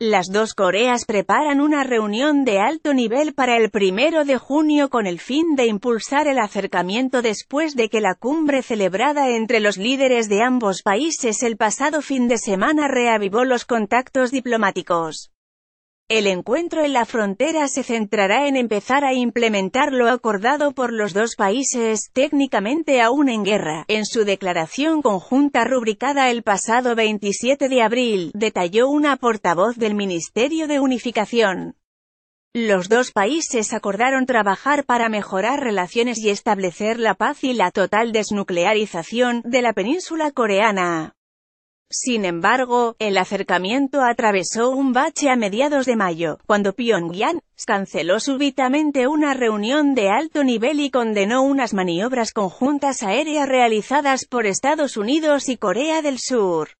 Las dos Coreas preparan una reunión de alto nivel para el primero de junio con el fin de impulsar el acercamiento después de que la cumbre celebrada entre los líderes de ambos países el pasado fin de semana reavivó los contactos diplomáticos. El encuentro en la frontera se centrará en empezar a implementar lo acordado por los dos países, técnicamente aún en guerra. En su declaración conjunta rubricada el pasado 27 de abril, detalló una portavoz del Ministerio de Unificación. Los dos países acordaron trabajar para mejorar relaciones y establecer la paz y la total desnuclearización de la península coreana. Sin embargo, el acercamiento atravesó un bache a mediados de mayo, cuando Pyongyang canceló súbitamente una reunión de alto nivel y condenó unas maniobras conjuntas aéreas realizadas por Estados Unidos y Corea del Sur.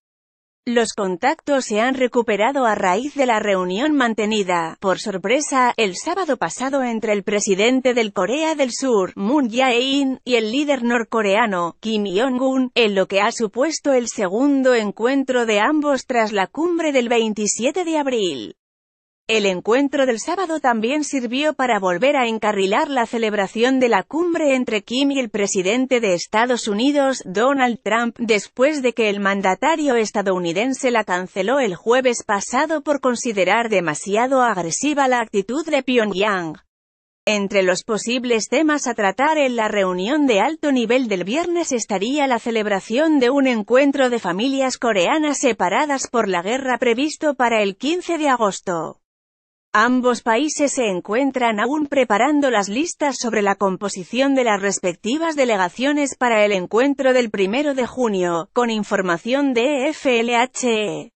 Los contactos se han recuperado a raíz de la reunión mantenida, por sorpresa, el sábado pasado entre el presidente del Corea del Sur, Moon Jae-in, y el líder norcoreano, Kim Jong-un, en lo que ha supuesto el segundo encuentro de ambos tras la cumbre del 27 de abril. El encuentro del sábado también sirvió para volver a encarrilar la celebración de la cumbre entre Kim y el presidente de Estados Unidos, Donald Trump, después de que el mandatario estadounidense la canceló el jueves pasado por considerar demasiado agresiva la actitud de Pyongyang. Entre los posibles temas a tratar en la reunión de alto nivel del viernes estaría la celebración de un encuentro de familias coreanas separadas por la guerra previsto para el 15 de agosto. Ambos países se encuentran aún preparando las listas sobre la composición de las respectivas delegaciones para el encuentro del primero de junio, con información de FLHE.